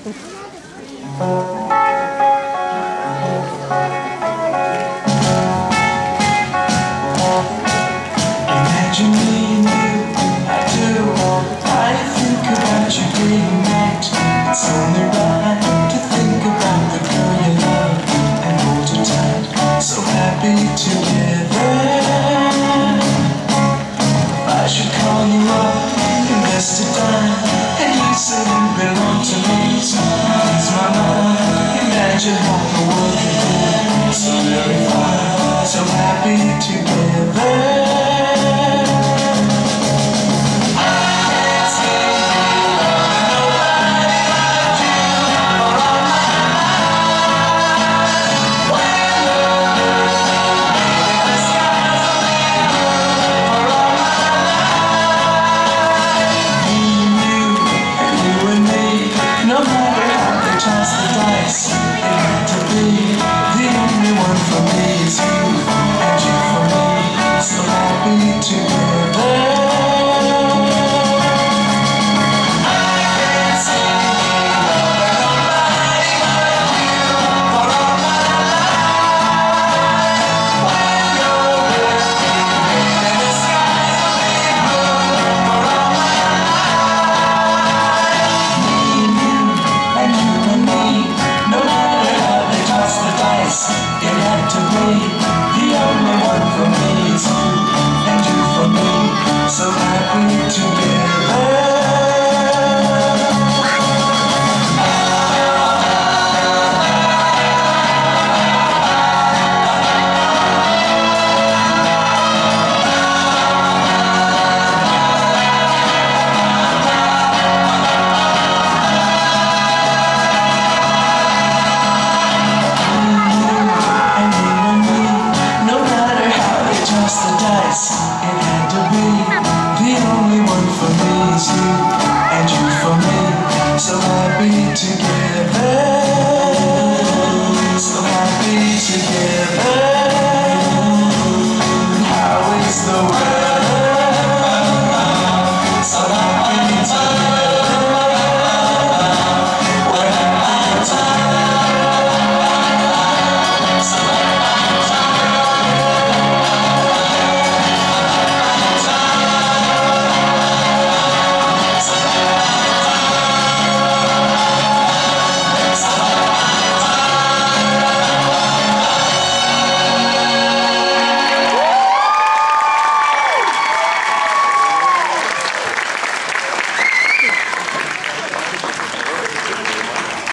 Imagine me and you, I do. I think about you day and night. It's only right to think about the girl you love and hold her tight. So happy together. to home. see.